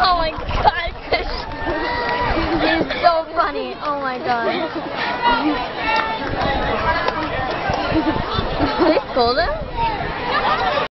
oh my god, This is so funny. Oh my god. they this him.